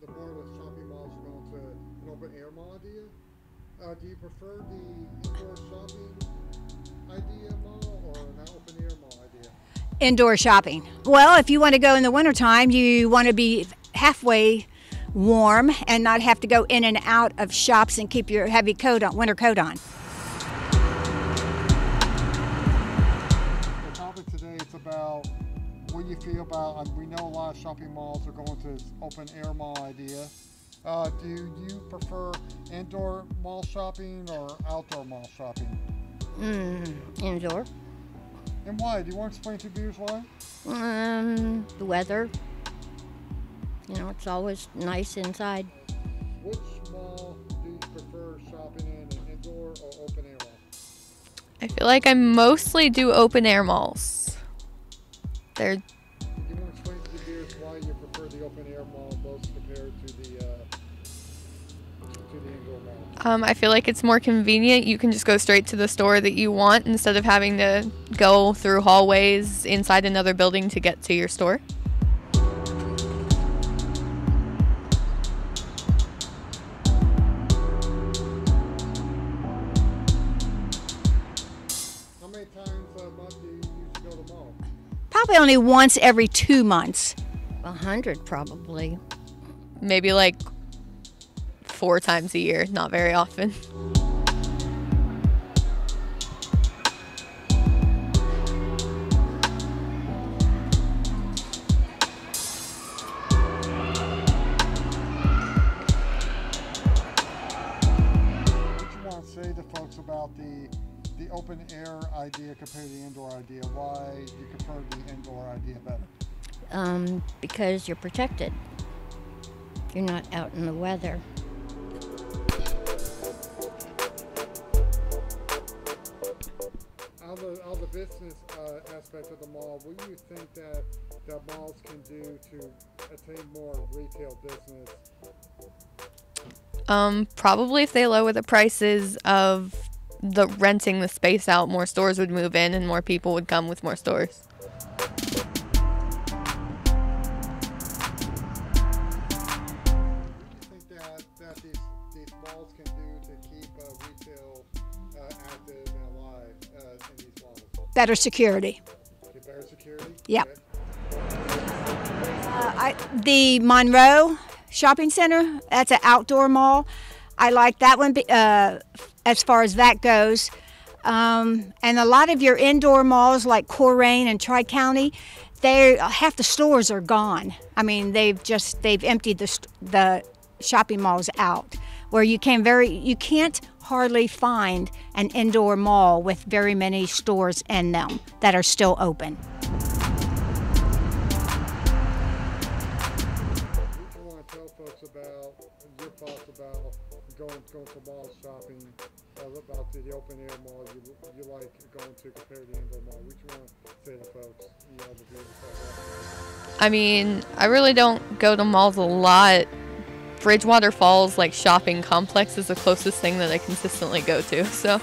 the borderless shopping malls going to an open air mall idea? Uh, do you prefer the indoor shopping idea mall or an open air mall idea? Indoor shopping. Well, if you want to go in the wintertime, you want to be halfway warm and not have to go in and out of shops and keep your heavy coat on, winter coat on. The topic today is about what you feel about. Um, we know a lot of shopping malls are going to this open air mall idea. Uh, do you prefer indoor mall shopping or outdoor mall shopping? Mm, indoor. And why? Do you want to explain to viewers why? Um, the weather. You know, it's always nice inside. Which mall do you prefer shopping in, an indoor or open air mall? I feel like I mostly do open air malls. They're you want to explain to the viewers why you prefer the open air mall most compared to the uh, to the indoor mall? Um, I feel like it's more convenient. You can just go straight to the store that you want instead of having to go through hallways inside another building to get to your store. Probably only once every two months. A hundred probably. Maybe like four times a year, not very often. What you want to say to folks about the the open air idea compared to the indoor idea? Why do you prefer the indoor idea better? Um, because you're protected. You're not out in the weather. On the on the business uh, aspect of the mall, what do you think that that malls can do to attain more retail business? Um, probably if they lower the prices of the renting the space out, more stores would move in and more people would come with more stores. Better security. Better security? Yep. Okay. Uh, I, the Monroe Shopping Center, that's an outdoor mall. I like that one be- uh, as far as that goes. Um, and a lot of your indoor malls like Corraine and Tri County, they half the stores are gone. I mean, they've just they've emptied the the shopping malls out. Where you can very you can't hardly find an indoor mall with very many stores in them that are still open. Folks about your thoughts about going going to mall shopping, uh, about the, open air mall you, you like going to compared to indoor mall? Say to folks? You know? I mean, I really don't go to malls a lot. Bridgewater Falls, like shopping complex, is the closest thing that I consistently go to. So.